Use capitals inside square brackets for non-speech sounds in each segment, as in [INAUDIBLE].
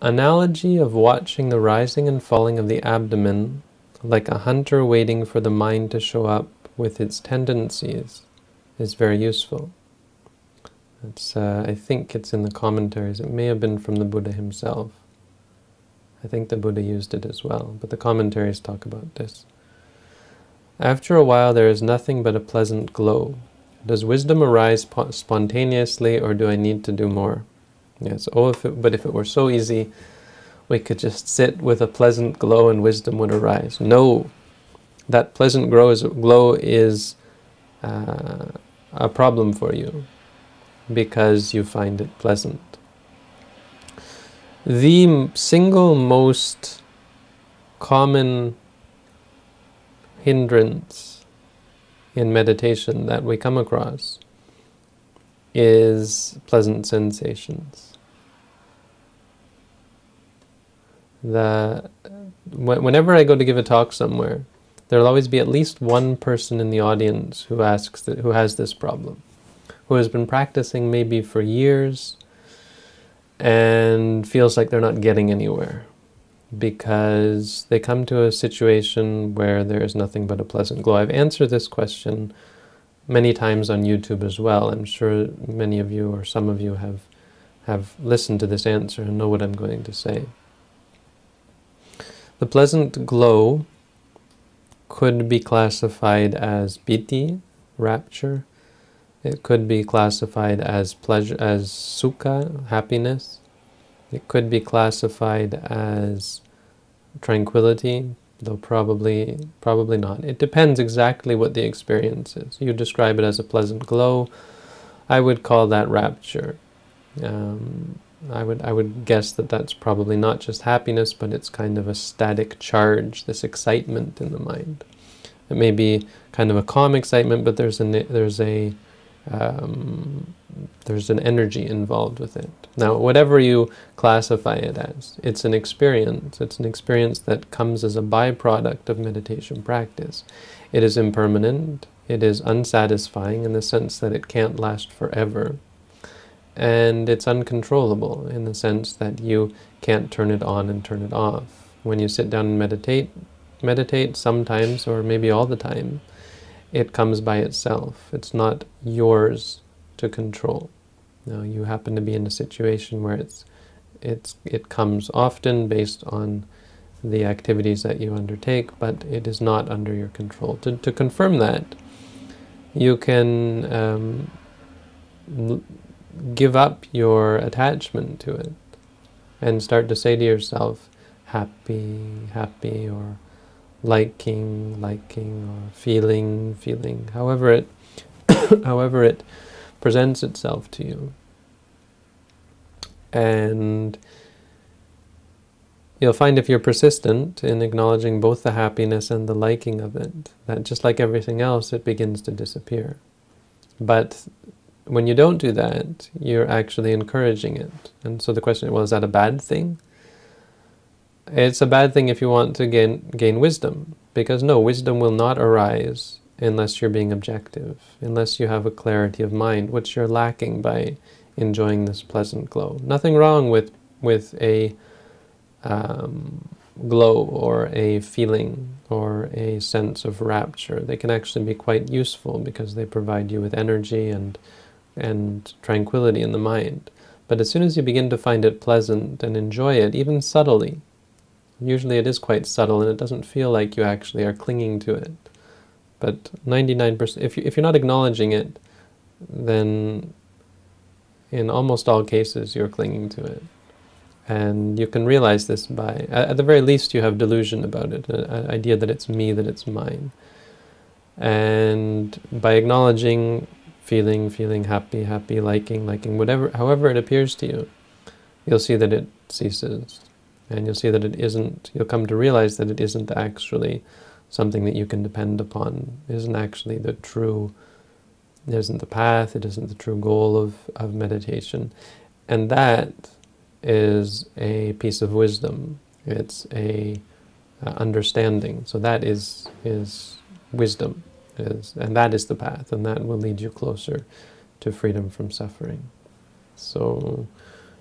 analogy of watching the rising and falling of the abdomen like a hunter waiting for the mind to show up with its tendencies is very useful. It's, uh, I think it's in the commentaries. It may have been from the Buddha himself. I think the Buddha used it as well, but the commentaries talk about this. After a while there is nothing but a pleasant glow. Does wisdom arise spontaneously or do I need to do more? Yes, oh, if it, but if it were so easy, we could just sit with a pleasant glow and wisdom would arise. No, that pleasant glow is, glow is uh, a problem for you because you find it pleasant. The single most common hindrance in meditation that we come across is pleasant sensations. The, whenever I go to give a talk somewhere, there'll always be at least one person in the audience who asks that, who has this problem, who has been practicing maybe for years and feels like they're not getting anywhere because they come to a situation where there is nothing but a pleasant glow. I've answered this question many times on YouTube as well. I'm sure many of you or some of you have have listened to this answer and know what I'm going to say. The pleasant glow could be classified as piti, rapture. It could be classified as pleasure, as sukha, happiness. It could be classified as tranquility, though probably probably not. It depends exactly what the experience is. You describe it as a pleasant glow. I would call that rapture. Um, I would I would guess that that's probably not just happiness, but it's kind of a static charge, this excitement in the mind. It may be kind of a calm excitement, but there's a there's a um, there's an energy involved with it. Now, whatever you classify it as, it's an experience. It's an experience that comes as a byproduct of meditation practice. It is impermanent. It is unsatisfying in the sense that it can't last forever and it's uncontrollable in the sense that you can't turn it on and turn it off. When you sit down and meditate, meditate sometimes or maybe all the time, it comes by itself. It's not yours to control. Now you happen to be in a situation where it's it's it comes often based on the activities that you undertake, but it is not under your control. To, to confirm that, you can um, give up your attachment to it and start to say to yourself, happy, happy, or liking, liking, or feeling, feeling, however it, [COUGHS] however it presents itself to you. And you'll find if you're persistent in acknowledging both the happiness and the liking of it, that just like everything else, it begins to disappear. But when you don't do that, you're actually encouraging it. And so the question, well, is that a bad thing? It's a bad thing if you want to gain, gain wisdom, because no, wisdom will not arise unless you're being objective, unless you have a clarity of mind, which you're lacking by enjoying this pleasant glow. Nothing wrong with, with a um, glow or a feeling or a sense of rapture. They can actually be quite useful because they provide you with energy and and tranquility in the mind. But as soon as you begin to find it pleasant and enjoy it, even subtly, usually it is quite subtle and it doesn't feel like you actually are clinging to it. But 99%, if, you, if you're not acknowledging it, then in almost all cases you're clinging to it. And you can realize this by, at the very least, you have delusion about it, an idea that it's me, that it's mine. And by acknowledging feeling, feeling happy, happy, liking, liking, whatever, however it appears to you, you'll see that it ceases. And you'll see that it isn't, you'll come to realize that it isn't actually something that you can depend upon. It isn't actually the true, it isn't the path, it isn't the true goal of, of meditation. And that is a piece of wisdom. It's a uh, understanding. So that is, is wisdom is, and that is the path, and that will lead you closer to freedom from suffering. So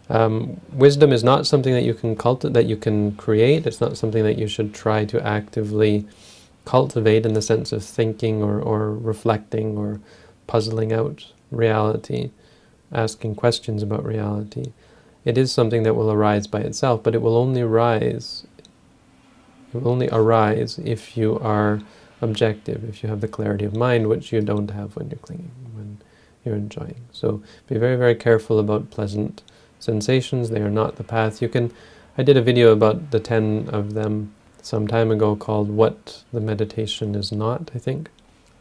Um, wisdom is not something that you can cultivate, that you can create. It's not something that you should try to actively cultivate in the sense of thinking or, or reflecting or puzzling out reality, asking questions about reality. It is something that will arise by itself, but it will only rise. It will only arise if you are objective, if you have the clarity of mind, which you don't have when you're clinging, when you're enjoying. So be very, very careful about pleasant sensations. They are not the path. You can. I did a video about the ten of them some time ago called "What the Meditation Is Not," I think,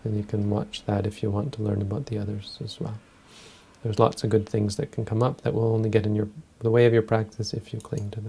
and you can watch that if you want to learn about the others as well. There's lots of good things that can come up that will only get in your the way of your practice if you cling to them.